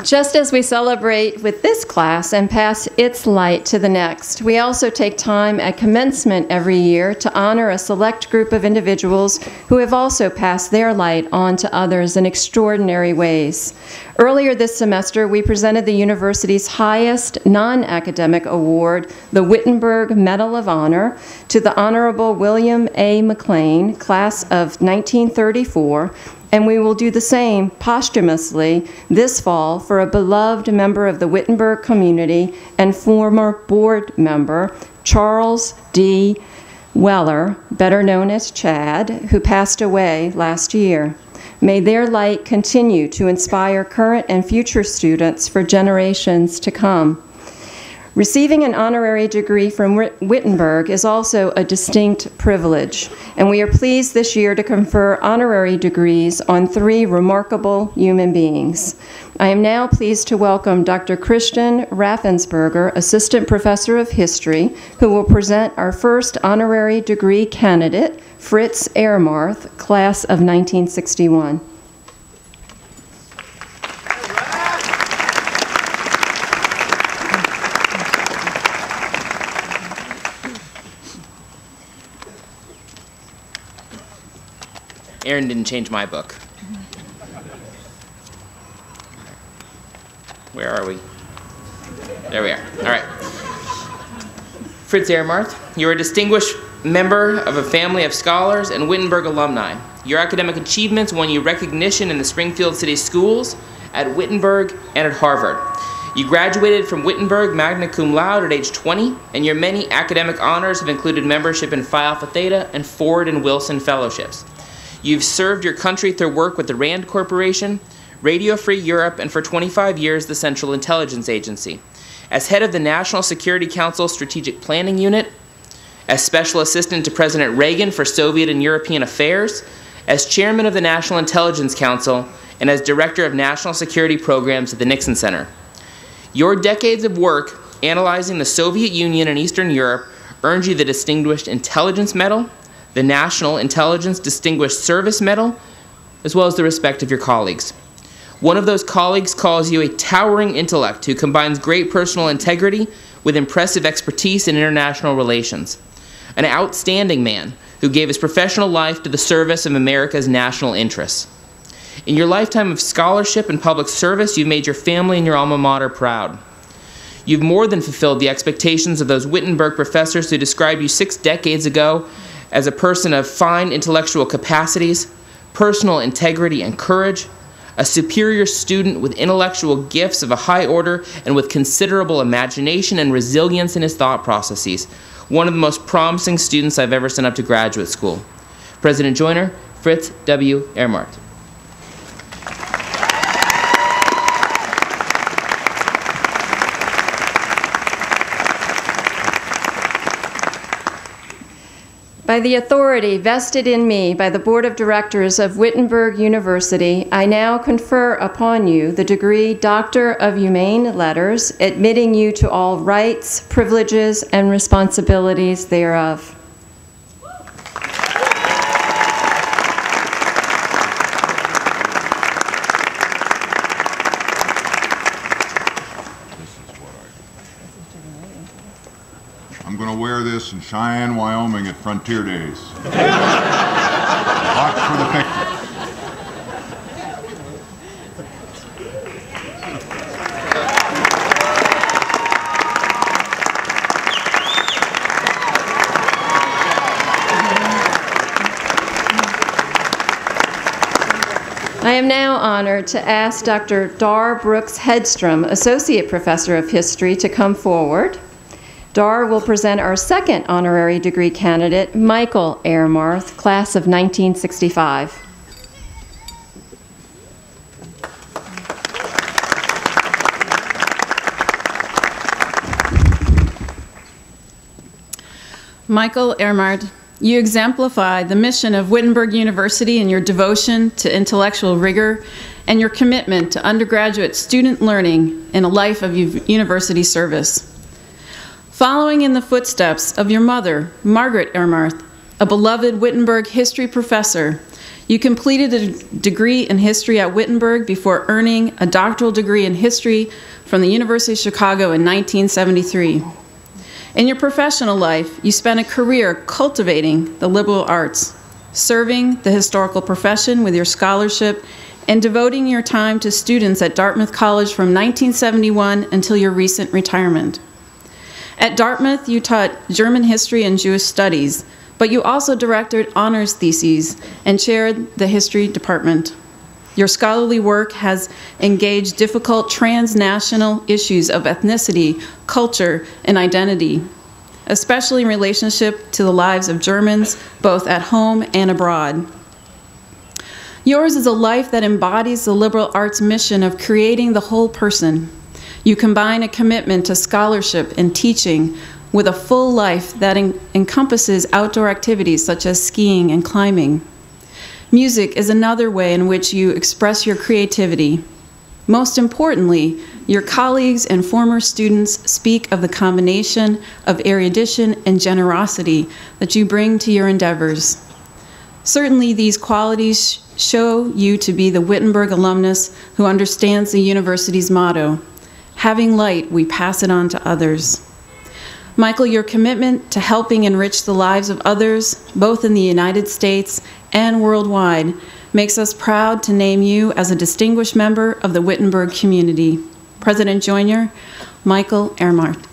Just as we celebrate with this class and pass its light to the next, we also take time at commencement every year to honor a select group of individuals who have also passed their light on to others in extraordinary ways. Earlier this semester, we presented the university's highest non academic award, the Wittenberg Medal of Honor, to the Honorable William A. McLean, class of 1934 and we will do the same posthumously this fall for a beloved member of the Wittenberg community and former board member, Charles D. Weller, better known as Chad, who passed away last year. May their light continue to inspire current and future students for generations to come. Receiving an honorary degree from Wittenberg is also a distinct privilege, and we are pleased this year to confer honorary degrees on three remarkable human beings. I am now pleased to welcome Dr. Christian Raffensperger, Assistant Professor of History, who will present our first honorary degree candidate, Fritz Ermarth, class of 1961. Aaron didn't change my book. Where are we? There we are. All right. Fritz Ermarth, you're a distinguished member of a family of scholars and Wittenberg alumni. Your academic achievements won you recognition in the Springfield City schools, at Wittenberg, and at Harvard. You graduated from Wittenberg magna cum laude at age 20, and your many academic honors have included membership in Phi Alpha Theta and Ford and Wilson fellowships. You've served your country through work with the RAND Corporation, Radio Free Europe, and for 25 years, the Central Intelligence Agency. As head of the National Security Council Strategic Planning Unit, as Special Assistant to President Reagan for Soviet and European Affairs, as Chairman of the National Intelligence Council, and as Director of National Security Programs at the Nixon Center. Your decades of work analyzing the Soviet Union and Eastern Europe earned you the Distinguished Intelligence Medal the National Intelligence Distinguished Service Medal, as well as the respect of your colleagues. One of those colleagues calls you a towering intellect who combines great personal integrity with impressive expertise in international relations. An outstanding man who gave his professional life to the service of America's national interests. In your lifetime of scholarship and public service, you've made your family and your alma mater proud. You've more than fulfilled the expectations of those Wittenberg professors who described you six decades ago as a person of fine intellectual capacities, personal integrity, and courage, a superior student with intellectual gifts of a high order and with considerable imagination and resilience in his thought processes, one of the most promising students I've ever sent up to graduate school. President Joyner, Fritz W. Ermarth. By the authority vested in me by the Board of Directors of Wittenberg University, I now confer upon you the degree Doctor of Humane Letters, admitting you to all rights, privileges, and responsibilities thereof. this in Cheyenne, Wyoming at Frontier Days. Hot for the picture. I am now honored to ask Dr. Dar Brooks Hedstrom, Associate Professor of History, to come forward. Dar will present our second honorary degree candidate, Michael Ermarth, class of 1965. Michael Ermarth, you exemplify the mission of Wittenberg University in your devotion to intellectual rigor and your commitment to undergraduate student learning in a life of university service. Following in the footsteps of your mother, Margaret Ermarth, a beloved Wittenberg history professor, You completed a degree in history at Wittenberg before earning a doctoral degree in history from the University of Chicago in 1973. In your professional life, you spent a career cultivating the liberal arts, serving the historical profession with your scholarship, and devoting your time to students at Dartmouth College from 1971 until your recent retirement. At Dartmouth, you taught German history and Jewish studies, but you also directed honors theses and chaired the history department. Your scholarly work has engaged difficult transnational issues of ethnicity, culture, and identity, especially in relationship to the lives of Germans, both at home and abroad. Yours is a life that embodies the liberal arts mission of creating the whole person. You combine a commitment to scholarship and teaching with a full life that en encompasses outdoor activities such as skiing and climbing. Music is another way in which you express your creativity. Most importantly, your colleagues and former students speak of the combination of erudition and generosity that you bring to your endeavors. Certainly, these qualities show you to be the Wittenberg alumnus who understands the university's motto having light, we pass it on to others. Michael, your commitment to helping enrich the lives of others, both in the United States and worldwide, makes us proud to name you as a distinguished member of the Wittenberg community. President Joyner, Michael Ermarth.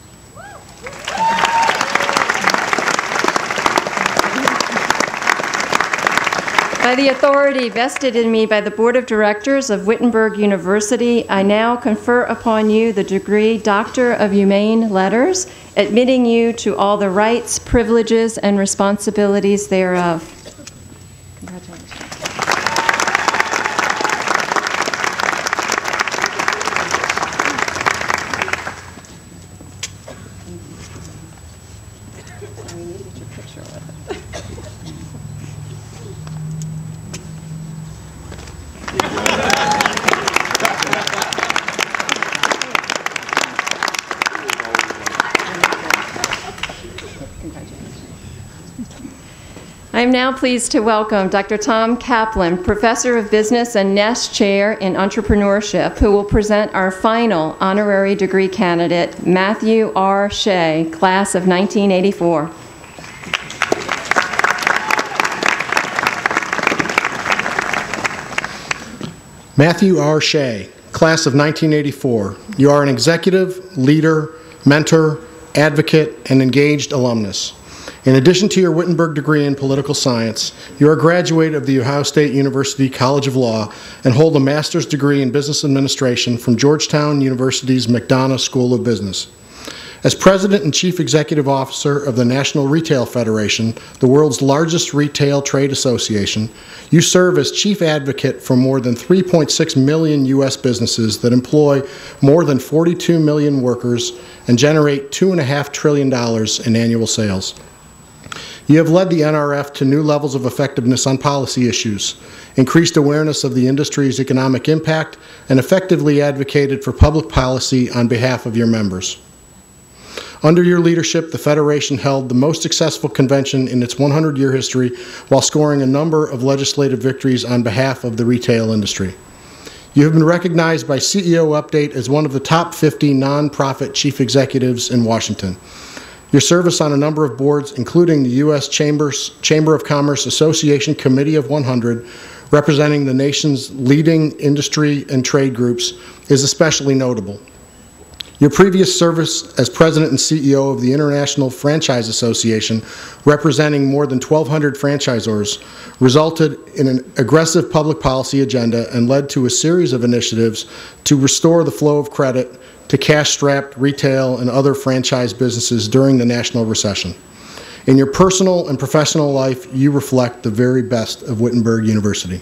By the authority vested in me by the Board of Directors of Wittenberg University, I now confer upon you the degree Doctor of Humane Letters, admitting you to all the rights, privileges, and responsibilities thereof. I am now pleased to welcome Dr. Tom Kaplan, Professor of Business and Ness Chair in Entrepreneurship, who will present our final honorary degree candidate, Matthew R. Shay, class of 1984. Matthew R. Shay, class of 1984. You are an executive, leader, mentor, advocate, and engaged alumnus. In addition to your Wittenberg degree in political science, you are a graduate of the Ohio State University College of Law and hold a master's degree in business administration from Georgetown University's McDonough School of Business. As president and chief executive officer of the National Retail Federation, the world's largest retail trade association, you serve as chief advocate for more than 3.6 million U.S. businesses that employ more than 42 million workers and generate $2.5 trillion in annual sales. You have led the NRF to new levels of effectiveness on policy issues, increased awareness of the industry's economic impact, and effectively advocated for public policy on behalf of your members. Under your leadership, the Federation held the most successful convention in its 100 year history while scoring a number of legislative victories on behalf of the retail industry. You have been recognized by CEO Update as one of the top 50 nonprofit chief executives in Washington. Your service on a number of boards, including the U.S. Chambers, Chamber of Commerce Association Committee of 100, representing the nation's leading industry and trade groups, is especially notable. Your previous service as president and CEO of the International Franchise Association, representing more than 1,200 franchisors, resulted in an aggressive public policy agenda and led to a series of initiatives to restore the flow of credit to cash strapped retail and other franchise businesses during the national recession. In your personal and professional life, you reflect the very best of Wittenberg University.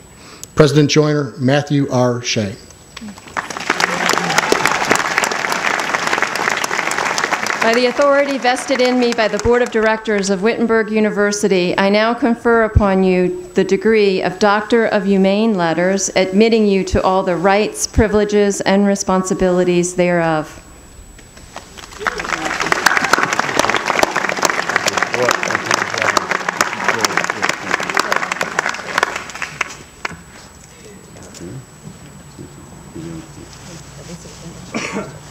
President Joyner, Matthew R. Shay. By the authority vested in me by the Board of Directors of Wittenberg University, I now confer upon you the degree of Doctor of Humane Letters, admitting you to all the rights, privileges, and responsibilities thereof.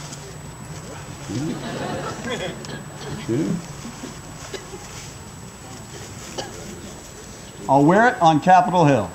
I'll wear it on Capitol Hill.